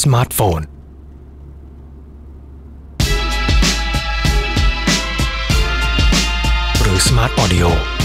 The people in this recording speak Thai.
สมาร์ทโฟน หรือสมาร์ทออดิโอ